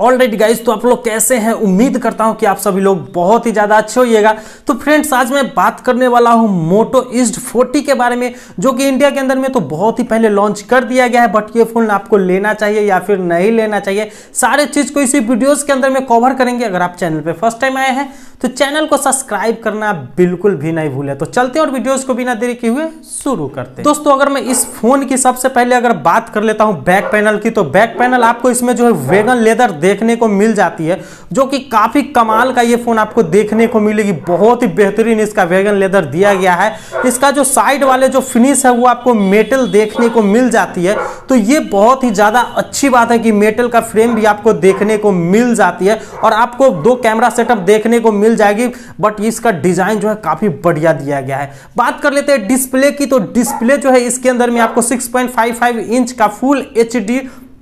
Alright guys तो आप लोग कैसे हैं? उम्मीद करता हूँ कि आप सभी लोग बहुत ही ज़्यादा अच्छे होइएगा। तो फ्रेंड्स आज मैं बात करने वाला हूँ मोटो ईस्ट 40 के बारे में, जो कि इंडिया के अंदर में तो बहुत ही पहले लॉन्च कर दिया गया है बट ये फ़ोन आपको लेना चाहिए या फिर नहीं लेना चाहिए, सारे चीज़ को इसी वीडियोज़ के अंदर में कवर करेंगे अगर आप चैनल पर फ़र्स्ट टाइम आए हैं। तो चैनल को सब्सक्राइब करना बिल्कुल भी नहीं भूले। तो चलते और वीडियोस को बिना देरी किए हुए शुरू करते हैं। दोस्तों, अगर मैं इस फ़ोन की सबसे पहले अगर बात कर लेता हूँ बैक पैनल की तो बैक पैनल आपको इसमें जो है वेगन लेदर देखने को मिल जाती है, जो कि काफ़ी कमाल का ये फ़ोन आपको देखने को मिलेगी। बहुत ही बेहतरीन इसका वेगन लेदर दिया गया है। इसका जो साइड वाले जो फिनिश है, वो आपको मेटल देखने को मिल जाती है। तो ये बहुत ही ज़्यादा अच्छी बात है कि मेटल का फ्रेम भी आपको देखने को मिल जाती है और आपको दो कैमरा सेटअप देखने को मिल जाएगी, बट इसका डिज़ाइन जो है काफ़ी बढ़िया दिया गया है। बात कर लेते हैं डिस्प्ले की। तो डिस्प्ले जो है, इसके अंदर में आपको 6.55 इंच का फुल एच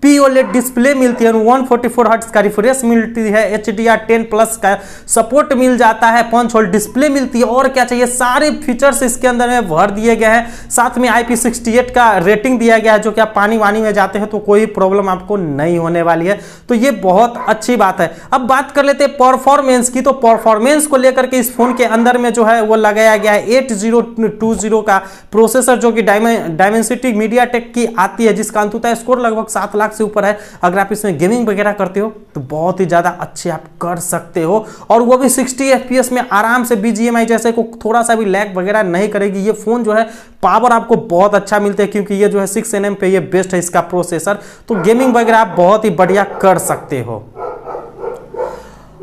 पीओलेड डिस्प्ले मिलती है वन फोर्टी फोर हर्ट्स का रिफ्रेश मिलती है H D R ten plus का सपोर्ट मिल जाता है पंच होल डिस्प्ले मिलती है, और क्या चाहिए? सारे फीचर्स इसके अंदर में भर दिए गए हैं। साथ में आई पी सिक्सटी एट का रेटिंग दिया गया है, जो कि आप पानी वानी में जाते हैं तो कोई प्रॉब्लम आपको नहीं होने वाली है। तो ये बहुत अच्छी बात है। अब बात कर लेते हैं परफॉर्मेंस की। तो परफॉर्मेंस को लेकर के इस फ़ोन के अंदर में जो है, वो लगाया गया है एट ज़ीरो टू ज़ीरो का प्रोसेसर जो कि डायमेंसिटी मीडिया टेक की आती है, जिसका अंततः स्कोर लगभग सात लाख लाख से ऊपर है। अगर आप इसमें गेमिंग वगैरह करते हो तो बहुत ही ज़्यादा अच्छे आप कर सकते हो। और वो भी 60 एफ़ में आराम से बीजीएमआई जैसे को थोड़ा सा भी लैग वगैरह नहीं करेगी। ये फ़ोन जो है पावर आपको बहुत अच्छा मिलता है, क्योंकि ये जो है सिक्स एन पे ये बेस्ट है इसका प्रोसेसर तो गेमिंग वगैरह आप बहुत ही बढ़िया कर सकते हो।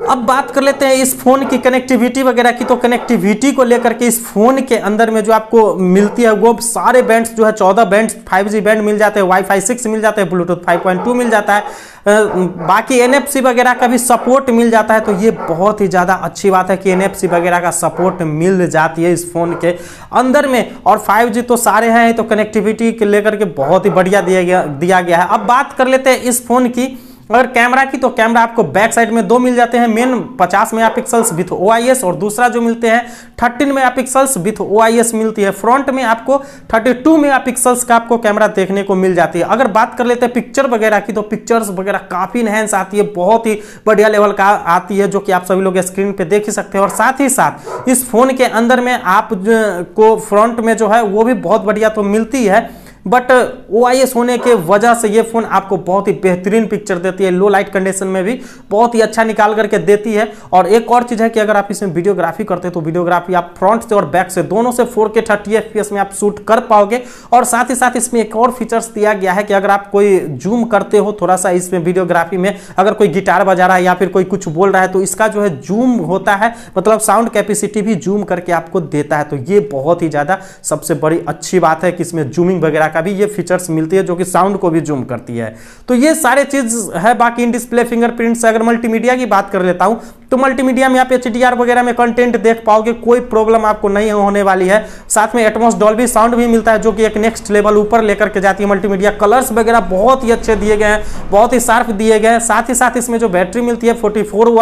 अब बात कर लेते हैं इस फ़ोन की कनेक्टिविटी वगैरह की। तो कनेक्टिविटी को लेकर के इस फ़ोन के अंदर में जो आपको मिलती है, वो सारे बैंड्स जो है चौदह बैंड्स फाइव जी बैंड मिल जाते हैं वाईफाई सिक्स मिल जाते हैं ब्लूटूथ फाइव पॉइंट टू मिल जाता है बाकी एन एफ़ सी वगैरह का भी सपोर्ट मिल जाता है। तो ये बहुत ही ज़्यादा अच्छी बात है कि एन एफ़ सी वगैरह का सपोर्ट मिल जाती है इस फ़ोन के अंदर में। और फाइव जी तो सारे हैं तो कनेक्टिविटी के लेकर के बहुत ही बढ़िया दिया गया दिया गया है। अब बात कर लेते हैं इस फ़ोन की अगर कैमरा की तो कैमरा आपको बैक साइड में दो मिल जाते हैं मेन 50 मेगापिक्सल्स विथ ओ और दूसरा जो मिलते हैं 13 मेगापिक्सल्स विथ ओ मिलती है। फ्रंट में आपको 32 मेगापिक्सल्स का आपको कैमरा देखने को मिल जाती है। अगर बात कर लेते हैं पिक्चर वगैरह की तो पिक्चर्स वगैरह काफ़ी इनहेंस आती है, बहुत ही बढ़िया लेवल का आती है, जो कि आप सभी लोग स्क्रीन पर देख ही सकते हैं। और साथ ही साथ, इस फ़ोन के अंदर में आप को फ्रंट में जो है, वो भी बहुत बढ़िया तो मिलती है। बट ओआईएस होने के वजह से ये फ़ोन आपको बहुत ही बेहतरीन पिक्चर देती है लो लाइट कंडीशन में भी बहुत ही अच्छा निकाल करके देती है। और एक और चीज़ है कि अगर आप इसमें वीडियोग्राफी करते हैं तो वीडियोग्राफी आप फ्रंट से और बैक से दोनों से फोर के थर्टी एफ़ में आप शूट कर पाओगे। और साथ ही साथ इसमें एक और फीचर्स दिया गया है कि अगर आप कोई जूम करते हो थोड़ा सा इसमें वीडियोग्राफी में, अगर कोई गिटार बजा रहा है या फिर कोई कुछ बोल रहा है तो इसका जो है जूम होता है मतलब साउंड कैपेसिटी भी जूम करके आपको देता है। तो ये बहुत ही ज़्यादा सबसे बड़ी अच्छी बात है कि इसमें जूमिंग वगैरह का भी ये फीचर्स मिलती है जो कि साउंड को भी जूम करती है। तो ये सारे चीज़ है, बाकी इन डिस्प्ले फिंगरप्रिंट से अगर मल्टीमीडिया की बात कर लेता हूँ तो मल्टीमीडिया में आप एच वगैरह में कंटेंट देख पाओगे, कोई प्रॉब्लम आपको नहीं होने वाली है। साथ में एटमोस डॉल्बी साउंड भी मिलता है, जो कि एक नेक्स्ट लेवल ऊपर लेकर के जाती है मल्टीमीडिया कलर्स वगैरह बहुत ही अच्छे दिए गए हैं, बहुत ही शार्प दिए गए हैं। साथ ही साथ इसमें जो बैटरी मिलती है forty four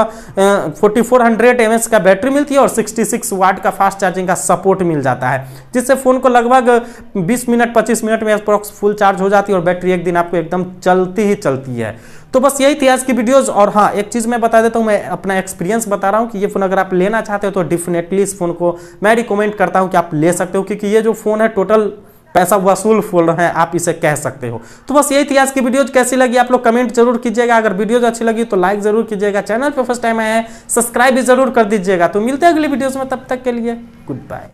forty four hundred M का बैटरी मिलती है और सिक्सटी सिक्स वाट का फास्ट चार्जिंग का सपोर्ट मिल जाता है, जिससे फ़ोन को लगभग बीस मिनट, पच्चीस मिनट में अप्रोक्स फुल चार्ज हो जाती है और बैटरी एक दिन आपको एकदम चलती ही चलती है। तो बस यही थी आज की वीडियोस और हाँ एक चीज़ मैं बता देता हूँ, मैं अपना एक्सपीरियंस बता रहा हूँ कि ये फ़ोन अगर आप लेना चाहते हो तो डेफिनेटली इस फ़ोन को मैं रिकमेंड करता हूँ कि आप ले सकते हो, क्योंकि ये जो फ़ोन है टोटल पैसा वसूल फ़ोन है, आप इसे कह सकते हो। तो बस यही थी आज की वीडियोज़ कैसी लगी आप लोग कमेंट ज़रूर कीजिएगा। अगर वीडियोज़ अच्छी लगी तो लाइक ज़रूर कीजिएगा। चैनल पर फ़र्स्ट टाइम आए हैं सब्सक्राइब भी ज़रूर कर दीजिएगा। तो मिलते हैं अगली वीडियोज़ में, तब तक के लिए गुड बाय